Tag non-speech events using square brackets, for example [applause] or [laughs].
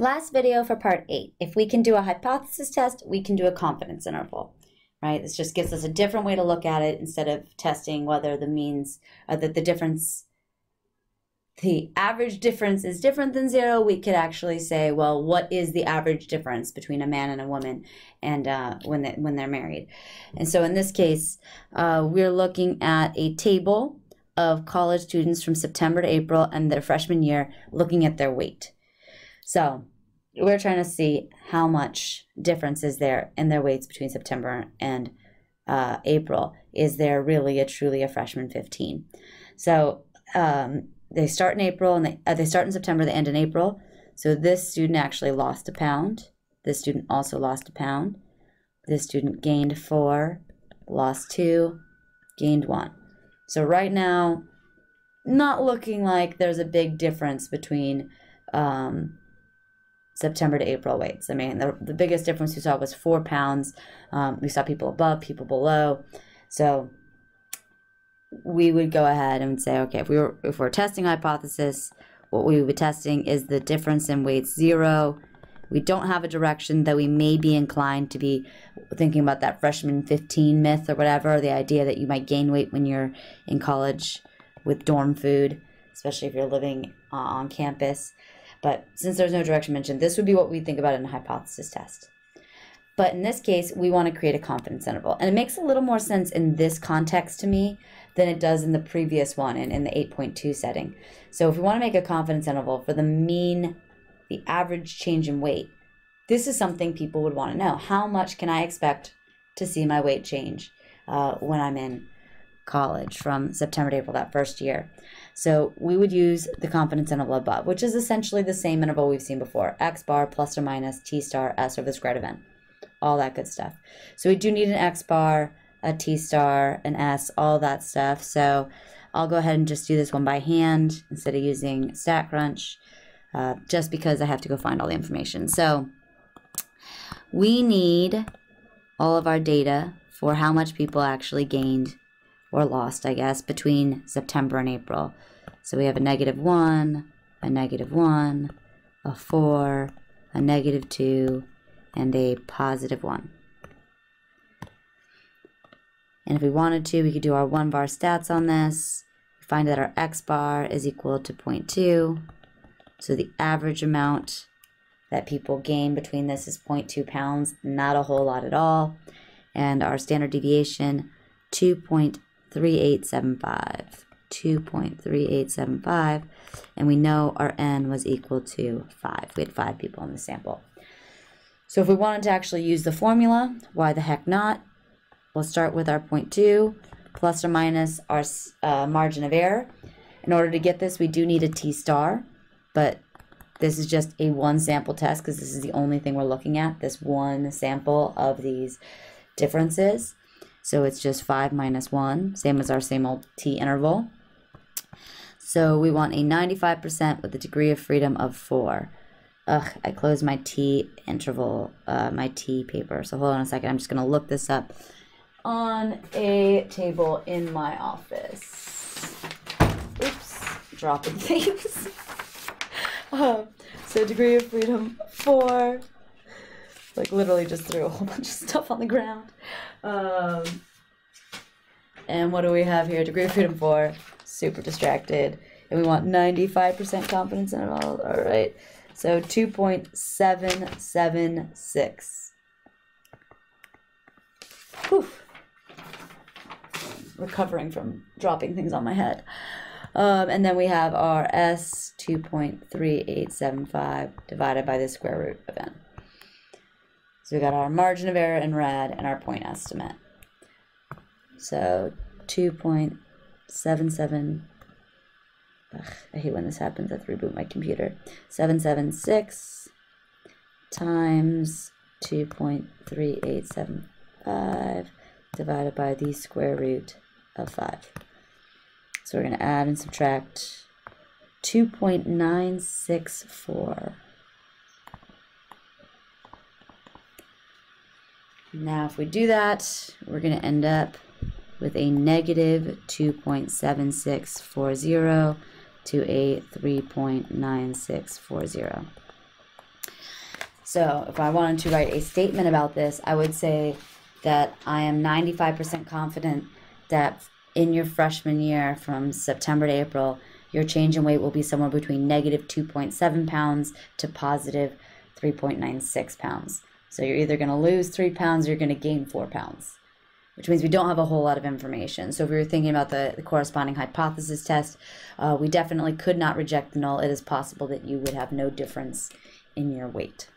Last video for part eight. If we can do a hypothesis test, we can do a confidence interval, right? This just gives us a different way to look at it instead of testing whether the means or that the difference, the average difference is different than zero. We could actually say, well, what is the average difference between a man and a woman and uh, when, they, when they're married? And so in this case, uh, we're looking at a table of college students from September to April and their freshman year looking at their weight. So we're trying to see how much difference is there in their weights between September and uh, April. Is there really a truly a freshman 15? So um, they start in April and they, uh, they start in September, they end in April. So this student actually lost a pound. This student also lost a pound. This student gained four, lost two, gained one. So right now, not looking like there's a big difference between um, September to April weights. I mean, the, the biggest difference we saw was four pounds. Um, we saw people above, people below. So we would go ahead and say, okay, if we were if we're testing hypothesis, what we would be testing is the difference in weights zero. We don't have a direction that we may be inclined to be thinking about that freshman 15 myth or whatever, the idea that you might gain weight when you're in college with dorm food, especially if you're living uh, on campus. But since there's no direction mentioned, this would be what we think about in a hypothesis test. But in this case, we want to create a confidence interval. And it makes a little more sense in this context to me than it does in the previous one and in the 8.2 setting. So if we want to make a confidence interval for the mean, the average change in weight, this is something people would want to know. How much can I expect to see my weight change uh, when I'm in college from September to April, that first year? So we would use the confidence interval above, which is essentially the same interval we've seen before, x bar plus or minus t star s over the square root of n, all that good stuff. So we do need an x bar, a t star, an s, all that stuff. So I'll go ahead and just do this one by hand instead of using StatCrunch, uh, just because I have to go find all the information. So we need all of our data for how much people actually gained or lost, I guess, between September and April. So we have a negative 1, a negative 1, a 4, a negative 2, and a positive 1. And if we wanted to, we could do our 1 var stats on this. We Find that our x bar is equal to 0.2. So the average amount that people gain between this is 0.2 pounds, not a whole lot at all. And our standard deviation, 2.3875. 2.3875 and we know our n was equal to 5. We had 5 people in the sample. So if we wanted to actually use the formula, why the heck not? We'll start with our 0.2 plus or minus our uh, margin of error. In order to get this, we do need a t star, but this is just a one sample test because this is the only thing we're looking at, this one sample of these differences. So it's just 5 minus 1, same as our same old t interval. So we want a 95% with a degree of freedom of 4. Ugh, I closed my T interval, uh, my T paper. So hold on a second. I'm just going to look this up on a table in my office. Oops, dropping [laughs] things. [laughs] um, so degree of freedom 4. Like literally just threw a whole [laughs] bunch of stuff on the ground. Um, and what do we have here? Degree of freedom 4 super distracted. And we want 95% confidence in it all. All right. So 2.776. Whew. Recovering from dropping things on my head. Um, and then we have our S 2.3875 divided by the square root of n. So we got our margin of error in red and our point estimate. So 2.776 seven seven. Ugh, I hate when this happens. I have to reboot my computer. Seven seven six times two point three eight seven five divided by the square root of five. So we're going to add and subtract 2.964. Now if we do that, we're going to end up with a negative 2.7640 to a 3.9640. So if I wanted to write a statement about this, I would say that I am 95% confident that in your freshman year from September to April, your change in weight will be somewhere between negative 2.7 pounds to positive 3.96 pounds. So you're either going to lose three pounds or you're going to gain four pounds, which means we don't have a whole lot of information. So if we were thinking about the, the corresponding hypothesis test, uh, we definitely could not reject the null. It is possible that you would have no difference in your weight.